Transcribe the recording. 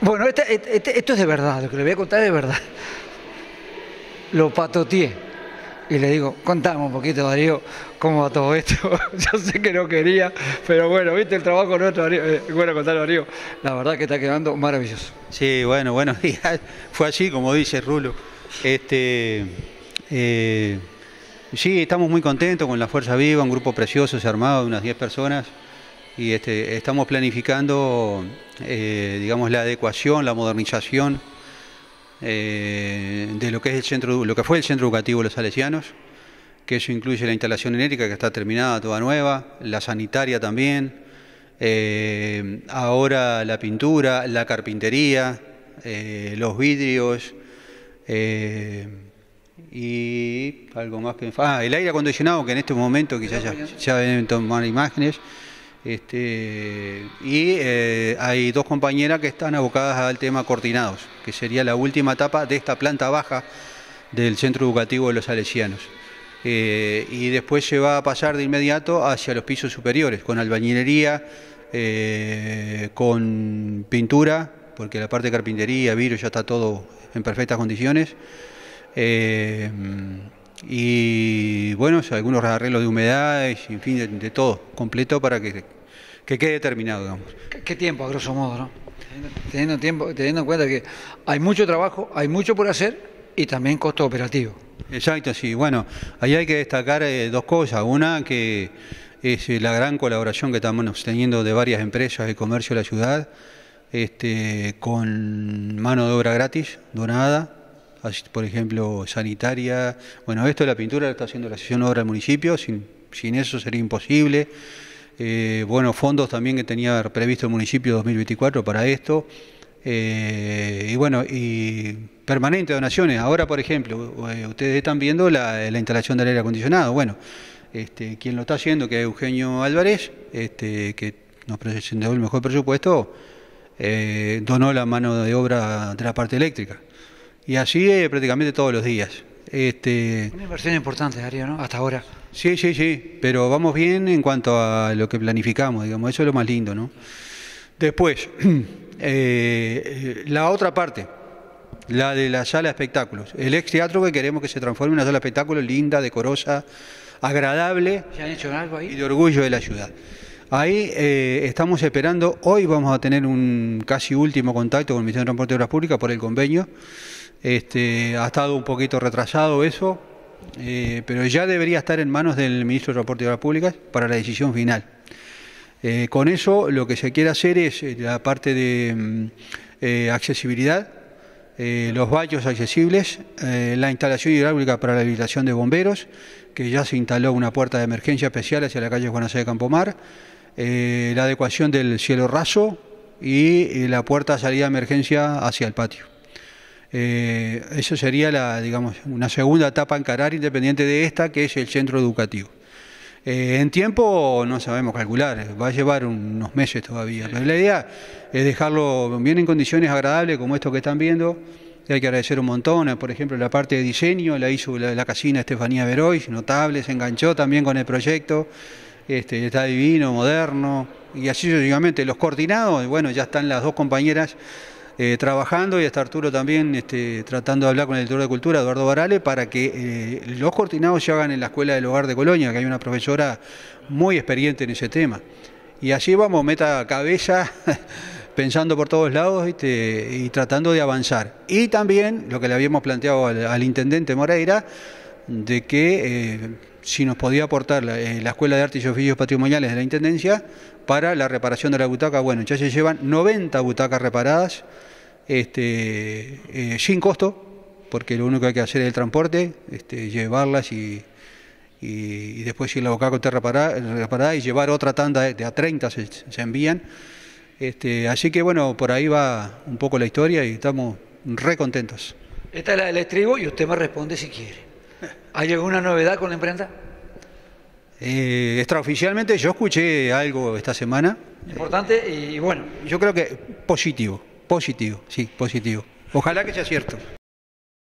Bueno, este- este- este- esto es de verdad, lo que le voy a contar es de verdad. Lo patoteé. Y le digo, contame un poquito, Darío, cómo va todo esto. Yo sé que no quería, pero bueno, viste el trabajo nuestro, Darío. Eh, bueno, contarlo, Darío. La verdad que está quedando maravilloso. Sí, bueno, buenos días. Fue así, como dice Rulo. Este, eh, sí, estamos muy contentos con la Fuerza Viva, un grupo precioso, se ha armado de unas 10 personas. Y este, estamos planificando, eh, digamos, la adecuación, la modernización eh, de lo que es el centro, lo que fue el centro educativo de los salesianos, que eso incluye la instalación eléctrica que está terminada, toda nueva, la sanitaria también, eh, ahora la pintura, la carpintería, los vidrios y algo más que ah, el aire acondicionado que en este momento quizás ya, ya deben tomar imágenes. Este, y eh, hay dos compañeras que están abocadas al tema coordinados, que sería la última etapa de esta planta baja del centro educativo de los salesianos. Eh, y después se va a pasar de inmediato hacia los pisos superiores, con albañilería, eh, con pintura, porque la parte de carpintería, vidrio ya está todo en perfectas condiciones. Y bueno, algunos arreglos de humedades, en fin, de, de todo, completo para que, que quede terminado, digamos. ¿Qué, tiempo, a grosso modo, no? Teniendo, teniendo tiempo, teniendo en cuenta que hay mucho trabajo, hay mucho por hacer y también costo operativo. Exacto, sí. Bueno, ahí hay que destacar eh, dos cosas. Una, que es eh, la gran colaboración que estamos teniendo de varias empresas de comercio de la ciudad, este, con mano de obra gratis, donada, por ejemplo, sanitaria. Bueno, esto de la pintura lo está haciendo la sesión obra del municipio, sin, sin eso sería imposible. Eh, bueno, fondos también que tenía previsto el municipio 2024 para esto. Eh, y bueno, y permanente donaciones. Ahora, por ejemplo, eh, ustedes están viendo la, la, instalación del aire acondicionado. Bueno, este, quien lo está haciendo, que es Eugenio Álvarez, este, que nos presentó el mejor presupuesto, eh, donó la mano de obra de la parte eléctrica. Y así eh, prácticamente todos los días. Este, Una inversión importante, Darío, ¿no? Hasta ahora. Sí, sí, sí, pero vamos bien en cuanto a lo que planificamos, digamos, eso es lo más lindo, ¿no? Después, eh, la otra parte, la de la sala de espectáculos. El ex teatro que queremos que se transforme en una sala de espectáculos linda, decorosa, agradable ¿Ya han hecho algo ahí? y de orgullo de la ciudad. Ahí eh, estamos esperando, hoy vamos a tener un casi último contacto con el Ministerio de Transporte y Obras Públicas por el convenio. Este, ha estado un poquito retrasado eso, eh, pero ya debería estar en manos del Ministro de Transporte y Obras Públicas para la decisión final. Eh, con eso lo que se quiere hacer es eh, la parte de mm, accesibilidad, los baños accesibles, la instalación hidráulica para la habilitación de bomberos, que ya se instaló una puerta de emergencia especial hacia la calle Juan José de Campomar, la adecuación del cielo raso y la puerta de salida de emergencia hacia el patio. Eh, eso sería la, digamos, una segunda etapa a encarar independiente de esta, que es el centro educativo. Eh, en tiempo no sabemos calcular, va a llevar unos meses todavía, pero la idea es dejarlo bien en condiciones agradables como esto que están viendo. Hay que agradecer un montón, por ejemplo, la parte de diseño la hizo la, la casina Estefanía Veroy, notable, se enganchó también con el proyecto, este, está divino, moderno, y así sucesivamente. Los coordinados, bueno, ya están las dos compañeras eh, trabajando y está Arturo también este, tratando de hablar con el director de Cultura, Eduardo Barale, para que eh, los coordinados se hagan en la Escuela del Hogar de Colonia, que hay una profesora muy experiente en ese tema. Y así vamos, meta cabeza, pensando por todos lados ¿viste? y tratando de avanzar. Y también lo que le habíamos planteado al, intendente Moreira, de que eh, si nos podía aportar la, la, Escuela de Artes y Oficios Patrimoniales de la Intendencia para la reparación de la butaca. Bueno, ya se llevan 90 butacas reparadas este, eh, sin costo, porque lo único que hay que hacer es el transporte, este, llevarlas y, y, y, después ir la boca con reparada, reparada y llevar otra tanda de, de a 30 se, se envían. Este, así que bueno, por ahí va un poco la historia y estamos re contentos. Esta es la del estribo y usted me responde si quiere. ¿Hay alguna novedad con la imprenta? Eh, extraoficialmente yo escuché algo esta semana. Importante y bueno. Yo creo que positivo, positivo, sí, positivo. Ojalá que sea cierto.